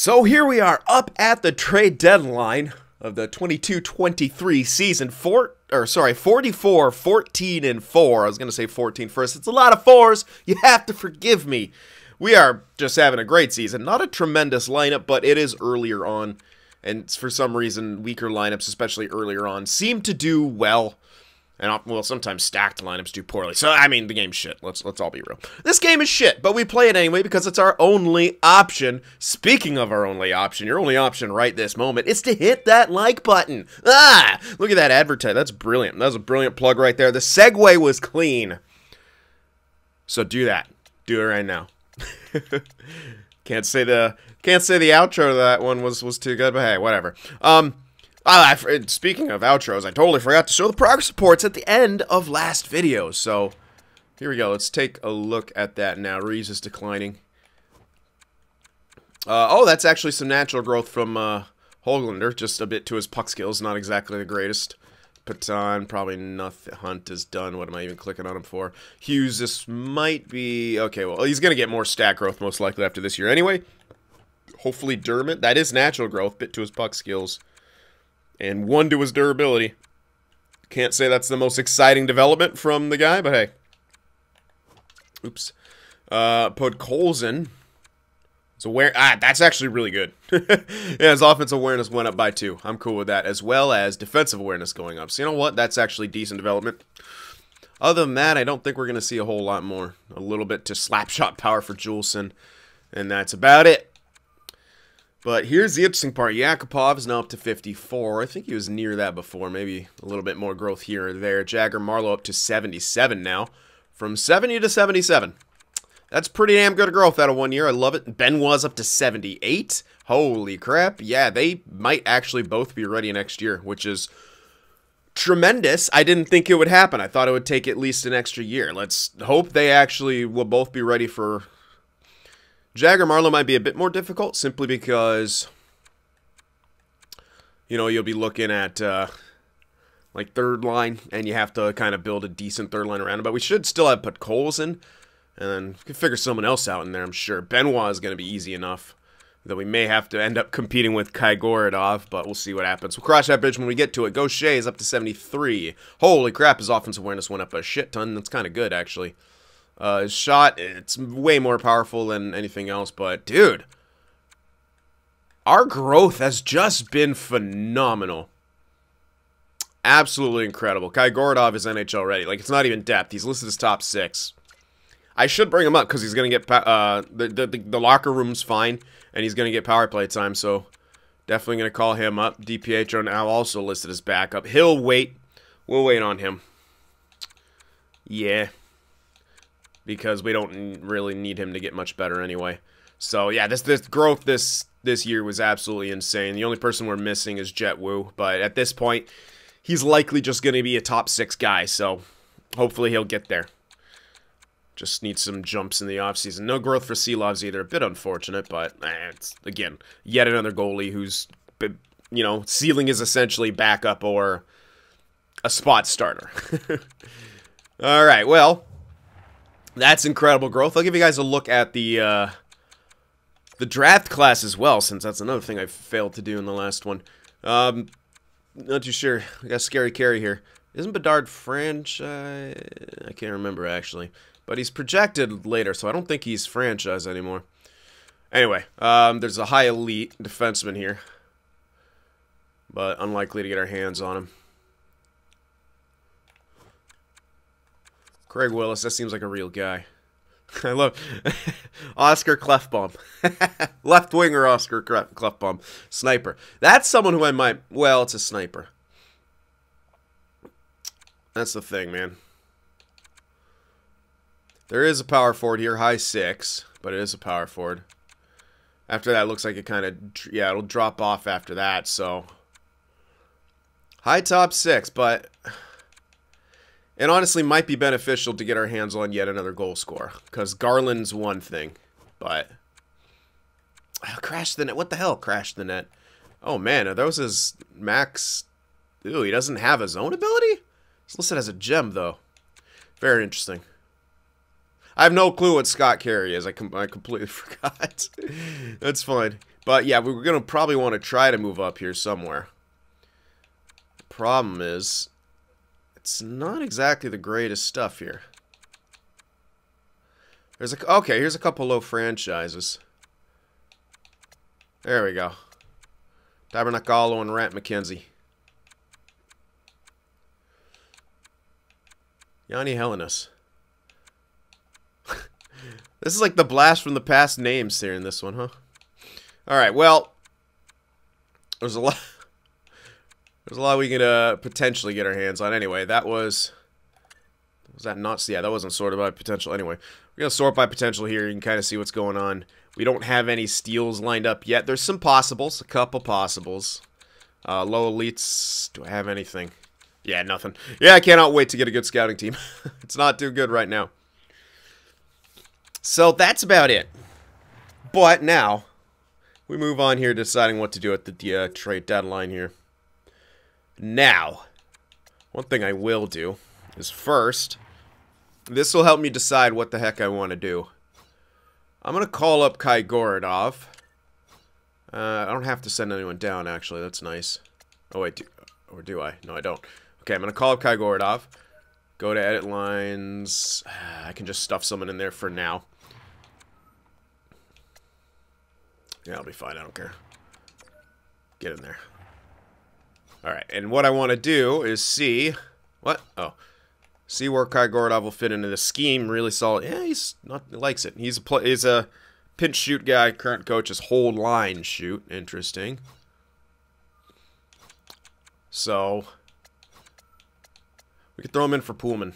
So here we are up at the trade deadline of the 22-23 season. Four or sorry, 44, 14 and 4. I was going to say 14 first. It's a lot of fours. You have to forgive me. We are just having a great season. Not a tremendous lineup, but it is earlier on. And for some reason, weaker lineups, especially earlier on, seem to do well. And well, sometimes stacked lineups do poorly. So I mean, the game's shit. Let's let's all be real. This game is shit, but we play it anyway because it's our only option. Speaking of our only option, your only option right this moment is to hit that like button. Ah, look at that advertise. That's brilliant. That was a brilliant plug right there. The segue was clean. So do that. Do it right now. can't say the can't say the outro to that one was was too good, but hey, whatever. Um. Uh, speaking of outros, I totally forgot to show the progress reports at the end of last video. So, here we go. Let's take a look at that now. Reaves is declining. Uh, oh, that's actually some natural growth from uh, Hoglander. Just a bit to his puck skills. Not exactly the greatest. Petan, probably nothing. Hunt is done. What am I even clicking on him for? Hughes, this might be... Okay, well, he's going to get more stat growth most likely after this year anyway. Hopefully Dermott. That is natural growth. Bit to his puck skills and one to his durability. Can't say that's the most exciting development from the guy, but hey. Oops. Uh, Podkolzin. It's aware. Ah, that's actually really good. yeah, his offensive awareness went up by two. I'm cool with that, as well as defensive awareness going up. So you know what? That's actually decent development. Other than that, I don't think we're going to see a whole lot more. A little bit to slap shot power for Juleson, and that's about it. But here's the interesting part. Yakupov is now up to 54. I think he was near that before. Maybe a little bit more growth here or there. Jagger Marlow up to 77 now. From 70 to 77. That's pretty damn good growth out of one year. I love it. Ben was up to 78. Holy crap. Yeah, they might actually both be ready next year, which is tremendous. I didn't think it would happen. I thought it would take at least an extra year. Let's hope they actually will both be ready for Jagger Marlow might be a bit more difficult simply because, you know, you'll be looking at uh, like third line and you have to kind of build a decent third line around him. But we should still have Podkolzin and then we can figure someone else out in there, I'm sure. Benoit is going to be easy enough that we may have to end up competing with Kaigorodov, but we'll see what happens. We'll cross that bridge when we get to it. Gaucher is up to 73. Holy crap, his offensive awareness went up a shit ton. That's kind of good, actually. Uh, his shot, it's way more powerful than anything else, but dude, our growth has just been phenomenal. Absolutely incredible. Kaigorodov is NHL ready. Like, it's not even depth. He's listed as top six. I should bring him up because he's going to get... Uh, the, the, the locker room's fine, and he's going to get power play time, so definitely going to call him up. DiPietro now also listed as backup. He'll wait. We'll wait on him. Yeah because we don't really need him to get much better anyway. So yeah, this this growth this this year was absolutely insane. The only person we're missing is Jett Woo, but at this point, he's likely just going to be a top six guy. So hopefully he'll get there. Just needs some jumps in the offseason. No growth for Silovs either. A bit unfortunate, but eh, it's again yet another goalie who's you know ceiling is essentially backup or a spot starter. All right, well, that's incredible growth. I'll give you guys a look at the uh, the draft class as well, since that's another thing I failed to do in the last one. Um, not too sure. I got scary carry here. Isn't Bedard franchise? I can't remember actually, but he's projected later, so I don't think he's franchise anymore. Anyway, um, there's a high elite defenseman here, but unlikely to get our hands on him. Craig Willis, that seems like a real guy. I love Oscar Klefbom. Left winger Oscar Klefbom. Sniper. That's someone who I might... Well, it's a sniper. That's the thing, man. There is a power forward here. High six. But it is a power forward. After that, looks like it kind of... Yeah, it'll drop off after that, so... High top six, but... It honestly might be beneficial to get our hands on yet another goal score. Because Garland's one thing. But... Oh, crash the net. What the hell? Crash the net. Oh, man. Are those his max... Ooh, he doesn't have his own ability? It's listed as a gem, though. Very interesting. I have no clue what Scott Carey is. I, com I completely forgot. That's fine. But yeah, we are going to probably want to try to move up here somewhere. Problem is, it's not exactly the greatest stuff here. There's a okay. Here's a couple low franchises. There we go. Tabernacalo and Rant McKenzie. Yanni Helenas. this is like the blast from the past names here in this one, huh? Alright, well, there's a lot... There's a lot we could uh, potentially get our hands on. Anyway, that was... Was that not... Yeah, that wasn't sorted by potential. Anyway, we're going to sort by potential here. You can kind of see what's going on. We don't have any steals lined up yet. There's some possibles. A couple possibles. Uh, low elites. Do I have anything? Yeah, nothing. Yeah, I cannot wait to get a good scouting team. it's not too good right now. So that's about it. But now, we move on here deciding what to do at the uh, trade deadline here. Now, one thing I will do is first, this will help me decide what the heck I want to do. I'm going to call up Kaigorodov. Uh, I don't have to send anyone down, actually. That's nice. Oh, wait. Do, or do I? No, I don't. Okay, I'm going to call up Kaigorodov. Go to edit lines. I can just stuff someone in there for now. Yeah, I'll be fine. I don't care. Get in there. Alright, and what I want to do is see... What? Oh. See where Kaigorodov will fit into the scheme. Really solid. Yeah, he's not he likes it. He's a he's a pinch shoot guy. Current coach is line shoot. Interesting. So we could throw him in for Poolman,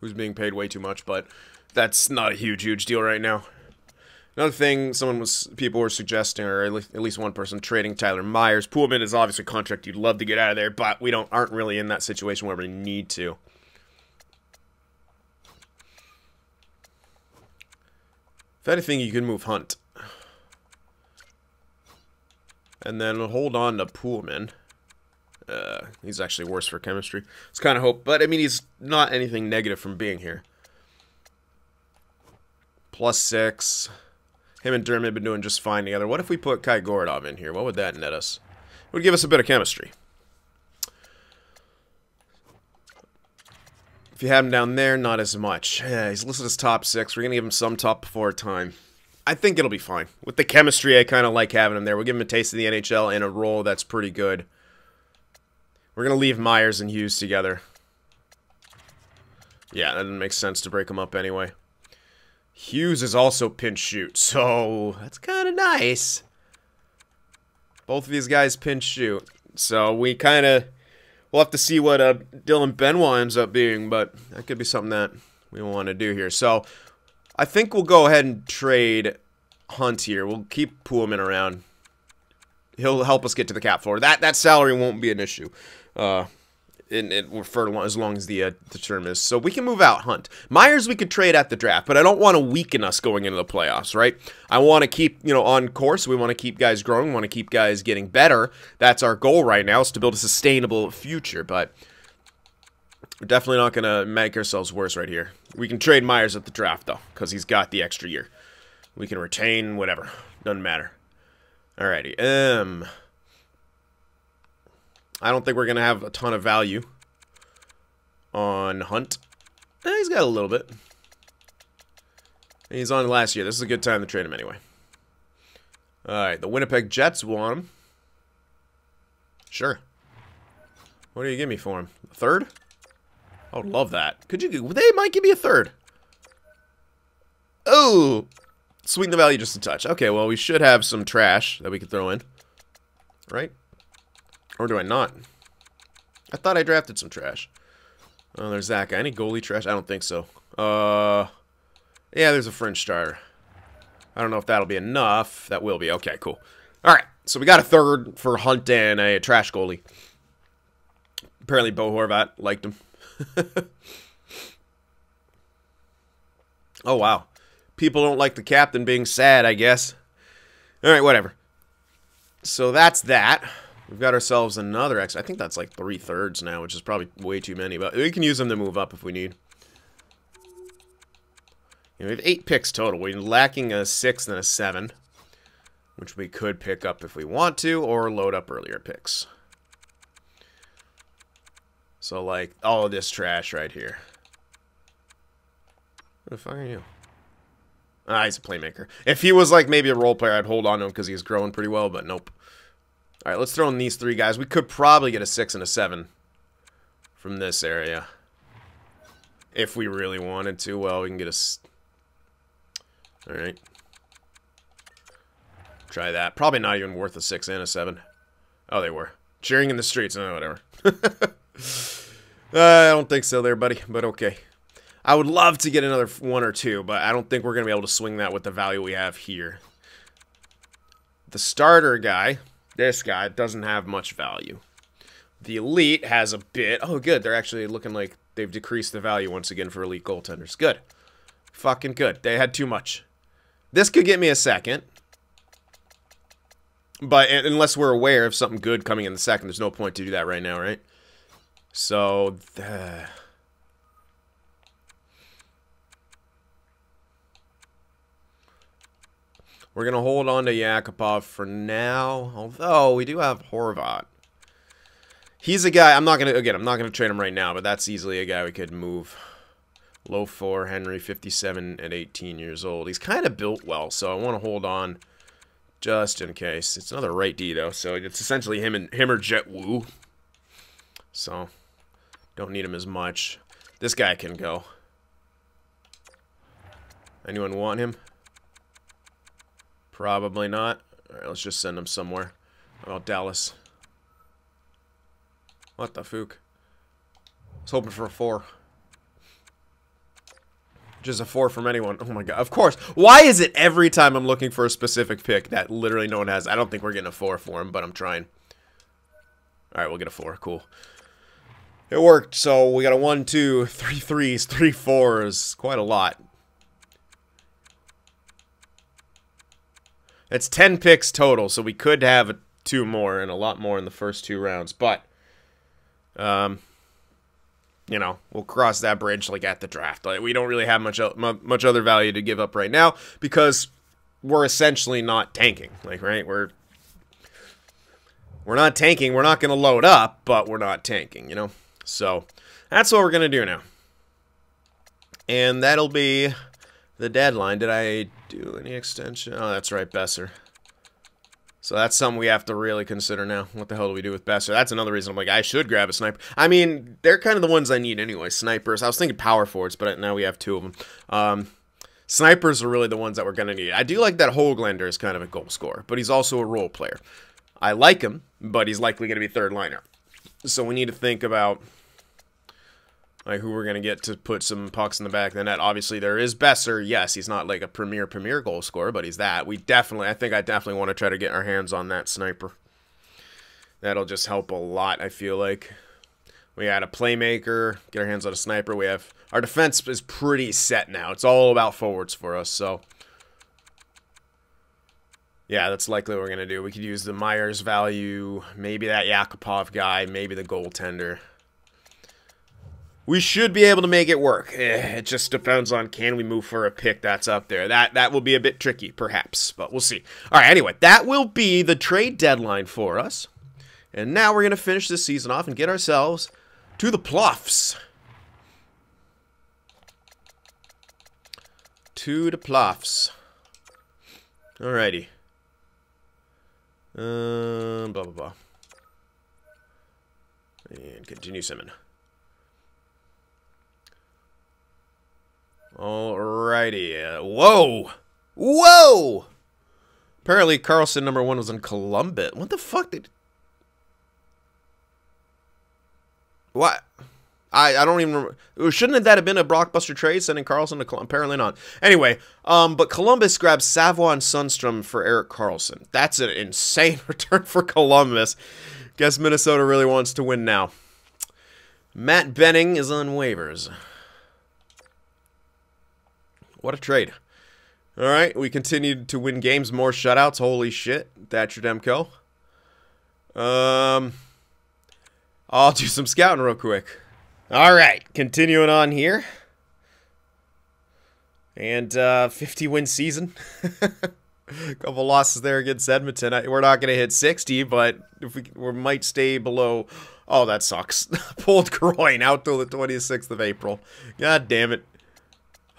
who's being paid way too much, but that's not a huge, huge deal right now. Another thing, someone was people were suggesting, or at least one person trading Tyler Myers. Poolman is obviously a contract you'd love to get out of there, but we don't aren't really in that situation where we need to. If anything, you can move Hunt. And then hold on to Poolman. Uh, he's actually worse for chemistry. It's kind of hope, but I mean, he's not anything negative from being here. Plus six. Him and Dermott have been doing just fine together. What if we put Kaigorodov in here? What would that net us? It would give us a bit of chemistry. If you have him down there, not as much. Yeah, he's listed as top six. We're going to give him some top before time. I think it'll be fine. With the chemistry, I kind of like having him there. We'll give him a taste of the NHL in a role that's pretty good. We're going to leave Myers and Hughes together. Yeah, that doesn't make sense to break them up anyway. Hughes is also pinch shoot, so that's kind of nice. Both of these guys pinch shoot, so we kind of we'll have to see what uh, Dylan Benoit ends up being, but that could be something that we want to do here. So I think we'll go ahead and trade Hunt here. We'll keep Poolman around. He'll help us get to the cap floor. That that salary won't be an issue. Uh, in, for as long as the, uh, the term is. So we can move out Hunt. Myers we could trade at the draft, but I don't want to weaken us going into the playoffs, right? I want to keep, you know, on course. We want to keep guys growing. Want to keep guys getting better. That's our goal right now is to build a sustainable future, but we're definitely not going to make ourselves worse right here. We can trade Myers at the draft, though, because he's got the extra year. We can retain whatever. Doesn't matter. Alrighty. Um... I don't think we're going to have a ton of value on Hunt. Eh, he's got a little bit. He's on last year. This is a good time to trade him anyway. Alright, the Winnipeg Jets want him. Sure. What do you give me for him? A third? I would love that. Could you? They might give me a third. Oh! Sweeten the value just a touch. Okay, well, we should have some trash that we could throw in. Right? Or do I not? I thought I drafted some trash. Oh, there's that guy. Any goalie trash? I don't think so. Uh, yeah, there's a French starter. I don't know if that'll be enough. That will be. Okay, cool. All right, so we got a third for Hunt and a trash goalie. Apparently, Bo Horvat liked him. oh, wow. People don't like the captain being sad, I guess. All right, whatever. So that's that. We've got ourselves another X. I think that's like three thirds now, which is probably way too many, but we can use them to move up if we need. You know, we have eight picks total. We're lacking a six and a seven. which we could pick up if we want to, or load up earlier picks. So, like, all of this trash right here. What the fuck are you? Ah, he's a playmaker. If he was, like, maybe a role player, I'd hold on to him because he's growing pretty well, but nope. All right, let's throw in these three guys. We could probably get a 6 and a 7 from this area. If we really wanted to. Well, we can get a... Alright. Try that. Probably not even worth a 6 and a 7. Oh, they were. Cheering in the streets. Oh, whatever. uh, I don't think so there, buddy. But okay. I would love to get another one or two, but I don't think we're going to be able to swing that with the value we have here. The starter guy, this guy, doesn't have much value. The elite has a bit. Oh, good. They're actually looking like they've decreased the value once again for elite goaltenders. Good. Fucking good. They had too much. This could get me a second. But unless we're aware of something good coming in the second, there's no point to do that right now, right? So, uh, we're going to hold on to Yakupov for now. Although, we do have Horvat. He's a guy, I'm not going to, again, I'm not going to trade him right now, but that's easily a guy we could move. Low 4, Henry, 57 at 18 years old. He's kind of built well, so I want to hold on just in case. It's another right D, though, so it's essentially him and him or Jett Woo. So, don't need him as much. This guy can go. Anyone want him? Probably not. Alright, let's just send him somewhere. How about Dallas? What the fook? I was hoping for a four. Just a four from anyone. Oh my god. Of course. Why is it every time I'm looking for a specific pick that literally no one has? I don't think we're getting a four for him, but I'm trying. Alright, we'll get a four. Cool. It worked. So we got a one, two, three threes, three fours. Quite a lot. It's 10 picks total, so we could have two more and a lot more in the first two rounds. But, um, you know, we'll cross that bridge like at the draft. Like we don't really have much much other value to give up right now because we're essentially not tanking. Like right, we're we're not tanking. We're not going to load up, but we're not tanking. You know, so that's what we're going to do now, and that'll be the deadline. Did I do any extension? Oh, that's right, Boeser. So that's something we have to really consider now. What the hell do we do with Boeser? That's another reason I'm like, I should grab a sniper. I mean, they're kind of the ones I need anyway, snipers. I was thinking power forwards, but now we have two of them. Um, snipers are really the ones that we're going to need. I do like that Hoglander is kind of a goal scorer, but he's also a role player. I like him, but he's likely going to be third liner. So we need to think about like who we're gonna get to put some pucks in the back of the net. Obviously, there is Boeser. Yes, he's not like a premier premier goal scorer, but he's that. We definitely, I think, I definitely want to try to get our hands on that sniper. That'll just help a lot. I feel like we had a playmaker, get our hands on a sniper. We have our defense is pretty set now. It's all about forwards for us. So yeah, that's likely what we're gonna do. We could use the Myers value, maybe that Yakupov guy, maybe the goaltender. We should be able to make it work. Eh, it just depends on can we move for a pick that's up there. That that will be a bit tricky, perhaps, but we'll see. All right, anyway, that will be the trade deadline for us. And now we're going to finish this season off and get ourselves to the Pluffs. To the Pluffs. Alrighty. Um, blah, blah, blah. And continue simming. Alrighty. Uh, whoa! Whoa! Apparently Karlsson number one was in Columbus. What the fuck did... What? I, I don't even remember. Shouldn't that have been a blockbuster trade sending Karlsson to Columbus? Apparently not. Anyway, um, but Columbus grabs Savoie and Sundstrom for Erik Karlsson. That's an insane return for Columbus. Guess Minnesota really wants to win now. Matt Benning is on waivers. What a trade. All right, we continued to win games, more shutouts. Holy shit, Thatcher Demko. Um, I'll do some scouting real quick. All right, continuing on here. And uh, 50 win season. A couple losses there against Edmonton. I, we're not going to hit 60, but if we, we might stay below. Oh, that sucks. Pulled groin out till the 26th of April. God damn it.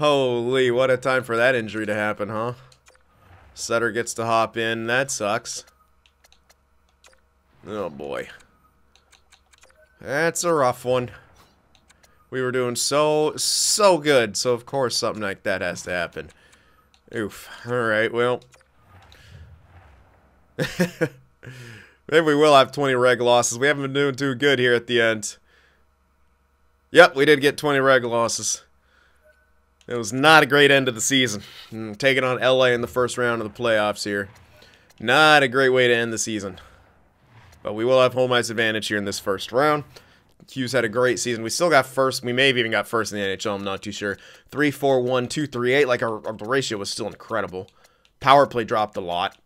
Holy, what a time for that injury to happen, huh? Sutter gets to hop in. That sucks. Oh, boy. That's a rough one. We were doing so, so good. So, of course, something like that has to happen. Oof. Alright, well. Maybe we will have 20 reg losses. We haven't been doing too good here at the end. Yep, we did get 20 reg losses. It was not a great end of the season. Mm, taking on LA in the first round of the playoffs here. Not a great way to end the season. But we will have home ice advantage here in this first round. Hughes had a great season. We still got first. We may have even got first in the NHL. I'm not too sure. 3 4 1 2 3 8. Like, our, our ratio was still incredible. Power play dropped a lot.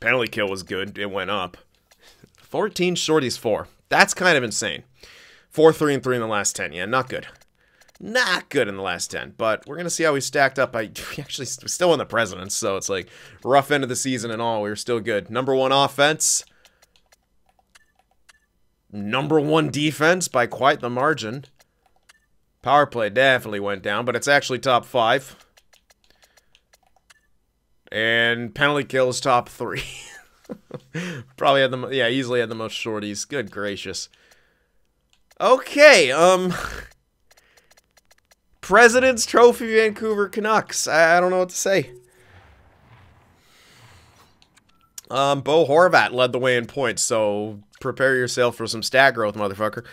Penalty kill was good. It went up. 14 shorties 4. That's kind of insane. 4 3 and 3 in the last 10. Yeah, not good not good in the last 10, but we're going to see how we stacked up. I actually still in the presidents, so it's like rough end of the season and all. We were still good. Number one offense. Number one defense by quite the margin. Power play definitely went down, but it's actually top five. And penalty kills top three. Probably had the yeah easily had the most shorties. Good gracious. Okay, um. President's Trophy Vancouver Canucks. I, I don't know what to say. Um, Bo Horvat led the way in points, so prepare yourself for some stat growth, motherfucker.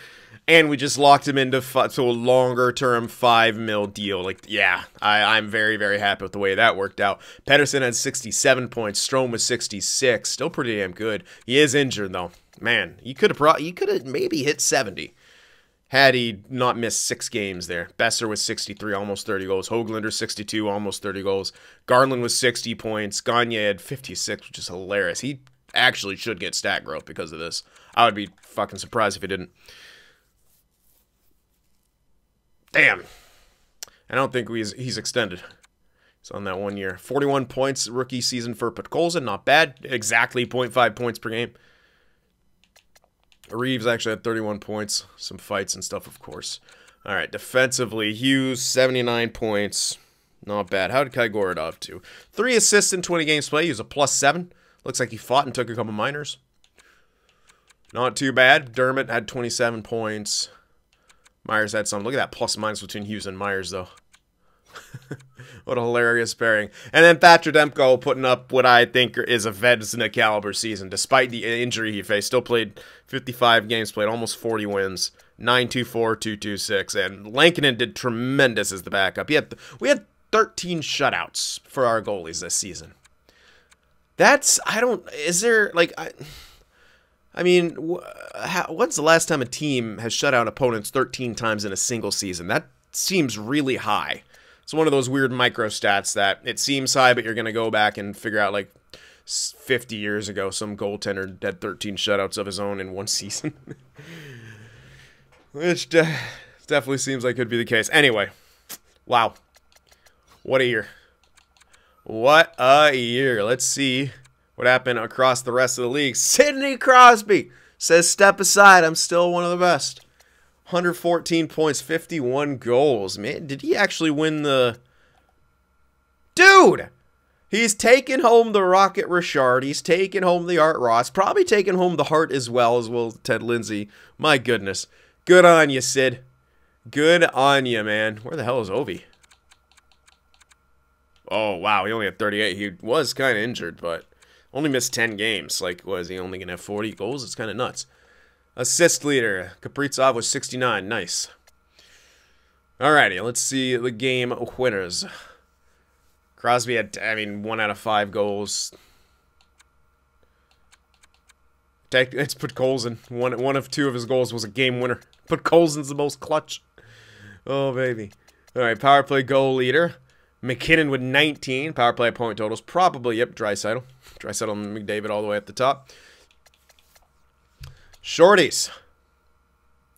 And we just locked him into to a longer term five mil deal. Like, yeah, I, I'm very very happy with the way that worked out. Pettersson had 67 points. Strome was 66. Still pretty damn good. He is injured though. Man, you could have brought. You could have maybe hit 70 had he not missed six games there. Boeser was 63, almost 30 goals. Hoglander 62, almost 30 goals. Garland was 60 points. Gagne had 56, which is hilarious. He actually should get stat growth because of this. I would be fucking surprised if he didn't. Damn. I don't think he's, he's extended. He's on that one year. 41 points rookie season for Podkolzin. Not bad. Exactly 0.5 points per game. Reaves actually had 31 points. Some fights and stuff, of course. All right, defensively, Hughes, 79 points. Not bad. How did Kaigorodov do? Three assists in 20 games play. He was a plus seven. Looks like he fought and took a couple minors. Not too bad. Dermott had 27 points. Myers had some. Look at that plus minus between Hughes and Myers, though. what a hilarious pairing. And then Thatcher Demko putting up what I think is a Vezina caliber season, despite the injury he faced. Still played 55 games, played almost 40 wins, 924, 226. And Lankinen did tremendous as the backup. He had, we had 13 shutouts for our goalies this season. That's, I don't, is there, like, I. I mean, when's the last time a team has shut out opponents 13 times in a single season? That seems really high. It's one of those weird micro stats that it seems high, but you're going to go back and figure out like 50 years ago, some goaltender had 13 shutouts of his own in one season. Which de definitely seems like could be the case. Anyway, wow. What a year. What a year. Let's see what happened across the rest of the league. Sidney Crosby says, step aside. I'm still one of the best. 114 points, 51 goals. Man, did he actually win the... Dude! He's taken home the Rocket Richard. He's taken home the Art Ross. Probably taken home the Hart as well, as well Ted Lindsay. My goodness. Good on you, Sid. Good on you, man. Where the hell is Ovi? Oh, wow. He only had 38. He was kind of injured, but only missed 10 games. Like, was he only going to have 40 goals? It's kind of nuts. Assist leader. Kaprizov was 69. Nice. Alrighty, let's see the game winners. Crosby had, I mean, one out of five goals. It's Podkolzin. One, one of two of his goals was a game winner. Podkolzin's the most clutch. Oh, baby. Alright, power play goal leader. MacKinnon with 19. Power play point totals. Probably, yep, Draisaitl. Draisaitl and McDavid all the way at the top. Shorties.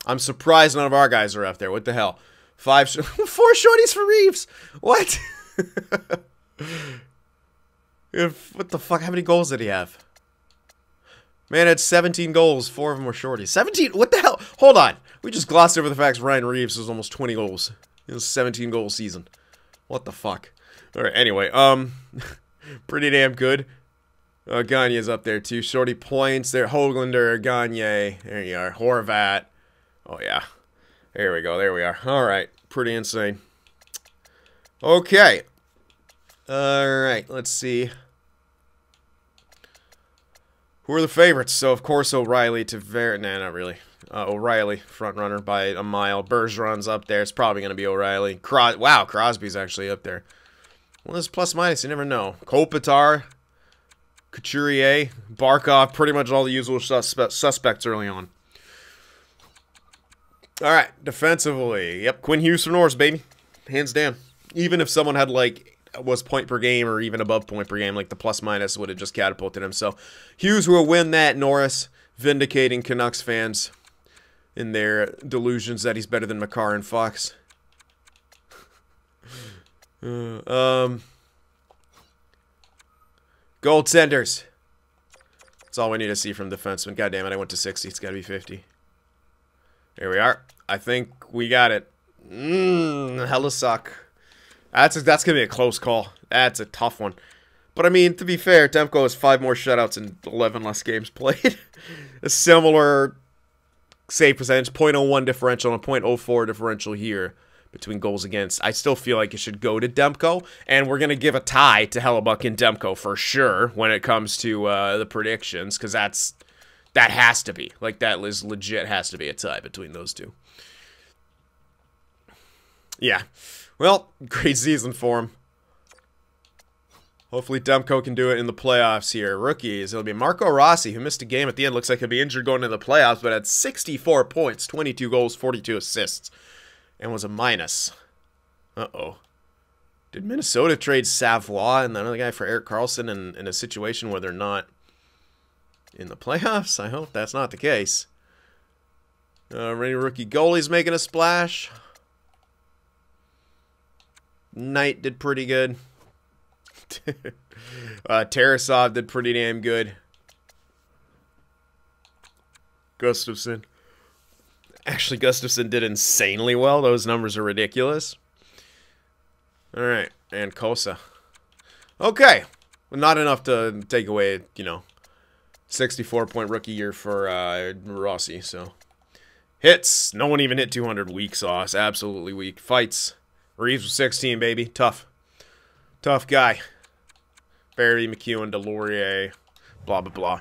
I'm surprised none of our guys are up there. What the hell? Five, four shorties for Reaves. What? If what the fuck? How many goals did he have? Man had 17 goals. Four of them were shorties. 17? What the hell? Hold on. We just glossed over the fact Ryan Reaves was almost 20 goals. It was 17 goal season. What the fuck? All right. Anyway, um, pretty damn good. Uh, Gagne's up there too. Shorty points there. Hoglander, Gagne. There you are. Horvat. Oh yeah. There we go. There we are. All right. Pretty insane. Okay. All right. Let's see. Who are the favorites? So, of course, O'Reilly to Ver... Nah, not really. Uh, O'Reilly, front runner by a mile. Bergeron's up there. It's probably going to be O'Reilly. Cros wow, Crosby's actually up there. Well, this plus minus, you never know. Kopitar, Couturier, Barkov, pretty much all the usual suspe suspects early on. All right, defensively. Yep, Quinn Hughes from Norris, baby. Hands down. Even if someone had, like, was point per game or even above point per game, like the plus minus would have just catapulted him. So Hughes will win that. Norris vindicating Canucks fans in their delusions that he's better than Makar and Fox. uh, um, goaltenders. That's all we need to see from defensemen. God damn it, I went to 60. It's got to be 50. Here we are. I think we got it. Mmm, Hellebuyck. That's that's gonna be a close call. That's a tough one. But I mean, to be fair, Demko has five more shutouts and 11 less games played. a similar save percentage, 0.01 differential and 0.04 differential here between goals against. I still feel like it should go to Demko, and we're going to give a tie to Hellebuyck and Demko for sure when it comes to uh, the predictions, because that's that has to be. Like, that is legit has to be a tie between those two. Yeah. Well, great season for him. Hopefully Demko can do it in the playoffs here. Rookies, it'll be Marco Rossi, who missed a game at the end. Looks like he'll be injured going into the playoffs, but had 64 points, 22 goals, 42 assists, and was a minus. Uh-oh. Did Minnesota trade Savoie and the other guy for Erik Karlsson in, in a situation where they're not in the playoffs? I hope that's not the case. Uh, rookie goalie's making a splash. Knight did pretty good. uh, Tarasov did pretty damn good. Gustavsson. Actually, Gustavsson did insanely well. Those numbers are ridiculous. All right, and Kosa. Okay, well, not enough to take away, you know, 64 point rookie year for uh, Rossi. So hits. No one even hit 200. Weak sauce. Absolutely weak. Fights. Reaves was 16, baby. Tough. Tough guy. Barry, MacEwen, Deslauriers, blah, blah, blah.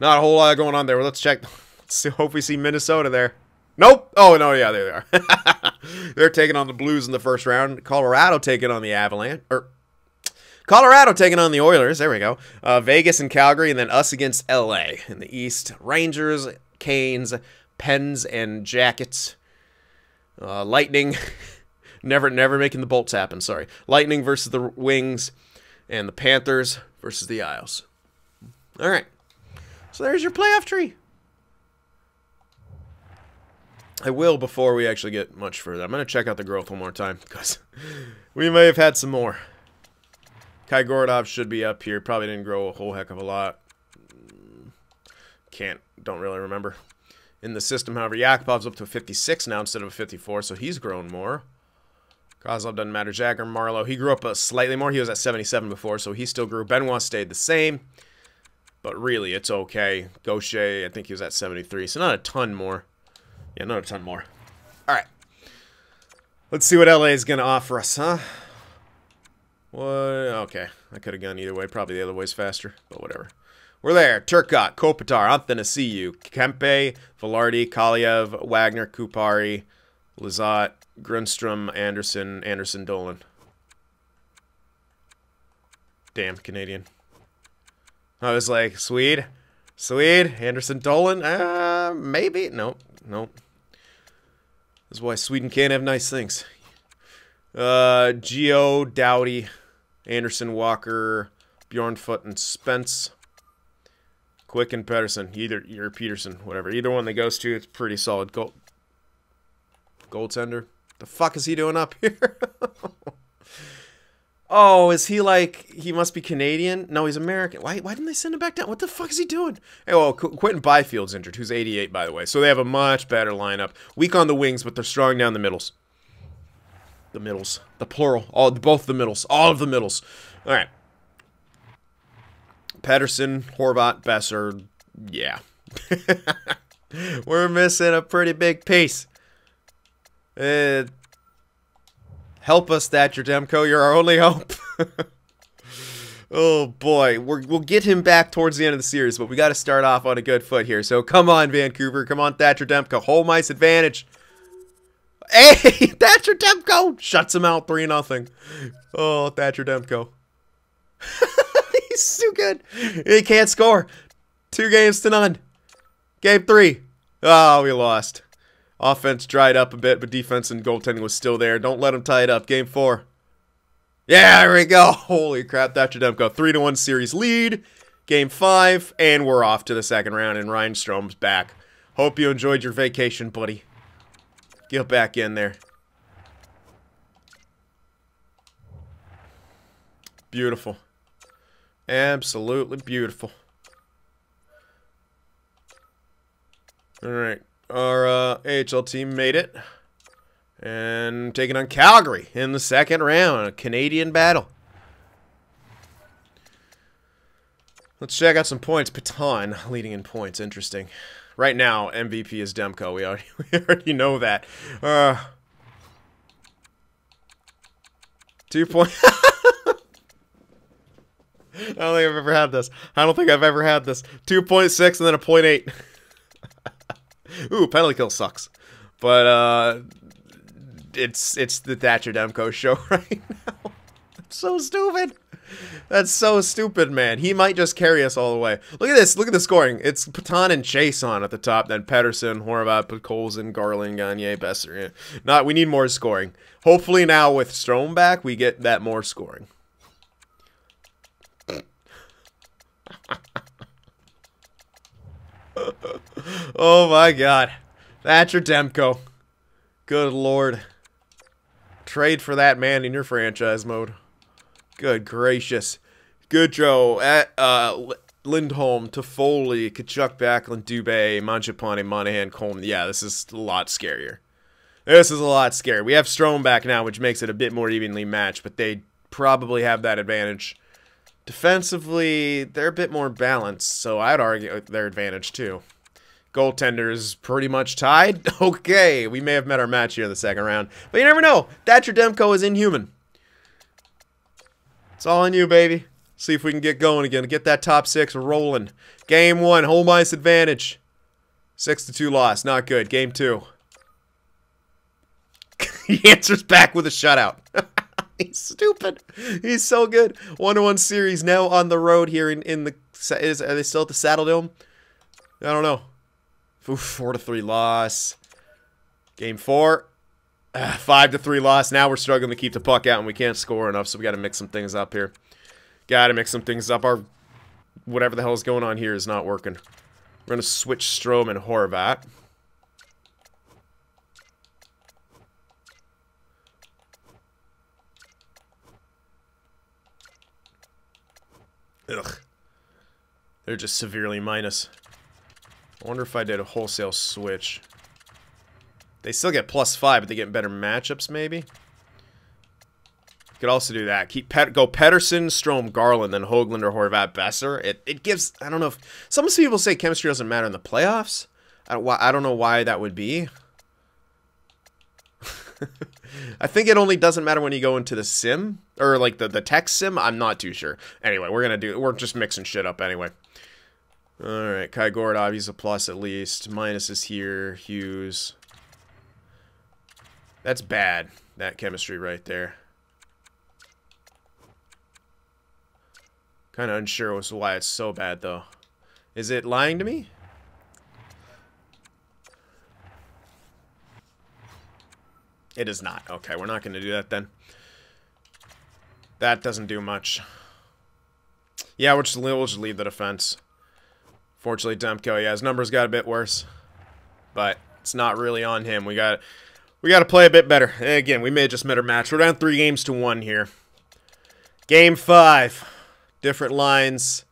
Not a whole lot going on there. let's check. Let's see, hope we see Minnesota there. Nope. Oh, no, yeah, there they are. They're taking on the Blues in the first round. Colorado taking on the Avalanche. Or, Colorado taking on the Oilers. There we go. Uh, Vegas and Calgary, and then us against LA in the East. Rangers, Canes, Pens, and Jackets. Uh, Lightning. Never, never making the bolts happen. Sorry. Lightning versus the Wings, and the Panthers versus the Isles. All right. So there's your playoff tree. I will before we actually get much further. I'm going to check out the growth one more time because we may have had some more. Kaigorodov should be up here. Probably didn't grow a whole heck of a lot. Can't, don't really remember. In the system, however, Yakupov's up to a 56 now instead of a 54, so he's grown more. Kozlov doesn't matter. Jagger Marleau, he grew up a slightly more. He was at 77 before, so he still grew. Benoit stayed the same. But really, it's okay. Gaucher, I think he was at 73, so not a ton more. Yeah, not a ton more. All right. Let's see what LA is going to offer us, huh? What? Okay. I could have gone either way. Probably the other way's faster, but whatever. We're there. Turcotte, Kopitar, see you. Kempe, Vilardi, Kaliyev, Wagner, Kupari, Lizotte, Grundstrom, Anderson, Anderson, Dolan. Damn, Canadian. I was like, Swede? Swede? Anderson, Dolan? Uh, maybe? Nope. Nope. This is why Sweden can't have nice things. Uh, Geo, Doughty, Anderson, Walker, Bjornfot, and Spence. Quick and Pedersen. Either, or Peterson, whatever. Either one that goes to, it's pretty solid goal. Goaltender. The fuck is he doing up here? Oh, is he like he must be Canadian? No, he's American. Why why didn't they send him back down? What the fuck is he doing? Hey, well, Qu Quinton Byfield's injured, who's 88 by the way. So they have a much better lineup. Weak on the wings, but they're strong down the middles. The middles, the plural, all both the middles, all of the middles. All right. Pettersson, Horvat, Boeser, yeah. We're missing a pretty big piece. Uh, help us, Thatcher Demko. You're our only hope. oh boy, we will get him back towards the end of the series, but we got to start off on a good foot here. So come on, Vancouver. Come on, Thatcher Demko. Home ice advantage. Hey, Thatcher Demko shuts him out 3 nothing. Oh, Thatcher Demko. He's too good. He can't score. Two games to none. Game three. Oh, we lost. Offense dried up a bit, but defense and goaltending was still there. Don't let them tie it up. Game four. Yeah, there we go. Holy crap, Thatcher Demko. 3 to 1 series lead. Game five, and we're off to the second round, and Ryan Strome's back. Hope you enjoyed your vacation, buddy. Get back in there. Beautiful. Absolutely beautiful. Alright. Our uh, AHL team made it. And taking on Calgary in the second round. A Canadian battle. Let's check out some points. Petan leading in points. Interesting. Right now, MVP is Demko. We already, we already know that. Uh, two points. I don't think I've ever had this. I don't think I've ever had this. 2.6 and then a 0.8. Ooh, penalty kill sucks. But uh it's it's the Thatcher Demko show right now. That's so stupid. That's so stupid, man. He might just carry us all the way. Look at this. Look at the scoring. It's Petan and Chiasson at the top, then Pettersson, Horvat, and Garland, Gagne, Boeser. Not. We need more scoring. Hopefully now with Strome back, we get that more scoring. oh my god. Thatcher Demko. Good lord. Trade for that man in your franchise mode. Good gracious. Good Joe. At, uh, Lindholm, Toffoli, Tkachuk, Backlund, Dubé, Mangiapane, Monahan, Coleman. Yeah, this is a lot scarier. This is a lot scarier. We have Strome back now, which makes it a bit more evenly matched, but they probably have that advantage Defensively, they're a bit more balanced, so I'd argue their advantage too. Goaltenders pretty much tied. Okay, we may have met our match here in the second round. But you never know. Thatcher Demko is inhuman. It's all on you, baby. See if we can get going again. Get that top six rolling. Game one, home ice advantage. Six to two loss. Not good. Game two. he answers back with a shutout. He's stupid. He's so good. One to one series now on the road here in in the. Is are they still at the Saddledome? I don't know. Oof, four to three loss. Game four. Uh, five to three loss. Now we're struggling to keep the puck out and we can't score enough, so we got to mix some things up here. Got to mix some things up. Our whatever the hell is going on here is not working. We're gonna switch Strome and Horvat. Ugh. They're just severely minus. I wonder if I did a wholesale switch. They still get plus five, but they get better matchups, maybe? Could also do that. Keep Pet go Pettersson, Strome, Garland, then Hoagland or Horvat Boeser. It it gives I don't know if some people say chemistry doesn't matter in the playoffs. I don't, I don't know why that would be. I think it only doesn't matter when you go into the sim or like the the text sim. I'm not too sure. Anyway, we're gonna do. We're just mixing shit up anyway. All right, Kaigorodov, he's a plus at least. Minus is here. Hughes. That's bad. That chemistry right there. Kind of unsure as to why it's so bad though. Is it lying to me? It is not. Okay, we're not going to do that then. That doesn't do much. Yeah, we'll just, we'll just leave the defense. Fortunately, Demko, yeah, his numbers got a bit worse. But it's not really on him. We got we got to play a bit better. Again, we may have just met our match. We're down three games to one here. Game five. Different lines.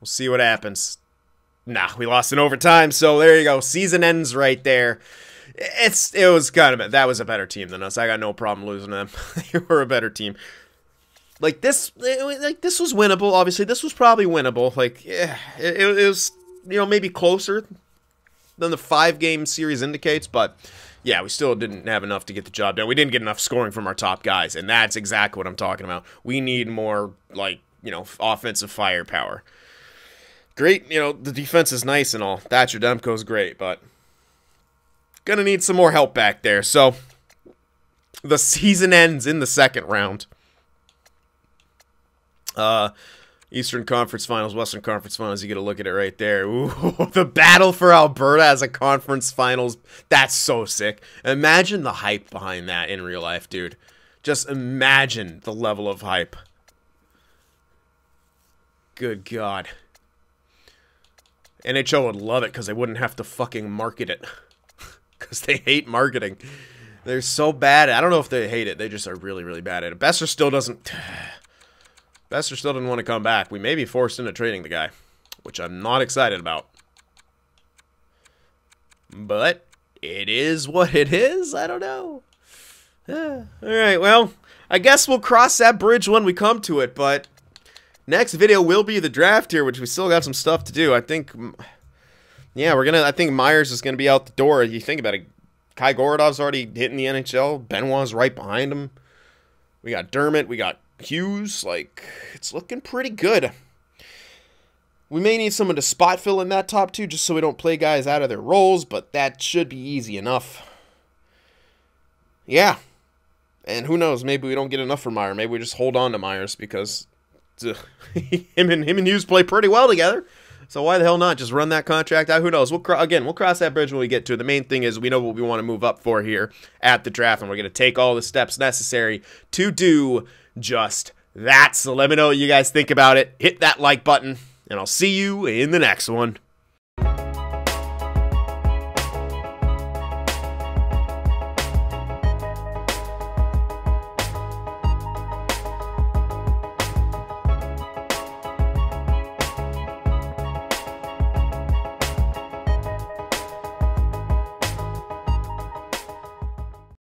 We'll see what happens. Nah, we lost in overtime, so there you go. Season ends right there. It's it was kind of that was a better team than us. I got no problem losing them. they were a better team. Like this, like this was winnable. Obviously, this was probably winnable. Like, yeah, it, it was you know maybe closer than the five game series indicates, but yeah, we still didn't have enough to get the job done. We didn't get enough scoring from our top guys, and that's exactly what I'm talking about. We need more like you know offensive firepower. Great, you know the defense is nice and all. Thatcher Demko's great, but gonna need some more help back there. So the season ends in the second round. Uh, Eastern Conference Finals, Western Conference Finals. You get a look at it right there. Ooh, the battle for Alberta as a conference finals. That's so sick. Imagine the hype behind that in real life, dude. Just imagine the level of hype. Good God. NHL would love it because they wouldn't have to fucking market it. Because they hate marketing. They're so bad. I don't know if they hate it. They just are really, really bad at it. Boeser still doesn't... Boeser still didn't want to come back. We may be forced into trading the guy, which I'm not excited about. But it is what it is. I don't know. all right, well, I guess we'll cross that bridge when we come to it, but next video will be the draft here, which we still got some stuff to do. I think, yeah, we're to, I think Myers is to be out the door. You think about it, Kaigorodov's already hitting the NHL. Benoit's right behind him. We got Dermott. We got Hughes, like, it's looking pretty good. We may need someone to spot fill in that top two just so we don't play guys out of their roles, but that should be easy enough. Yeah. And who knows, maybe we don't get enough for Meyer. Maybe we just hold on to Myers because uh, him and him and Hughes play pretty well together. So why the hell not just run that contract out? Who knows? We'll again, we'll cross that bridge when we get to it. The main thing is we know what we want to move up for here at the draft, and we're going to take all the steps necessary to do just that. So let me know what you guys think about it. Hit that like button, and I'll see you in the next one.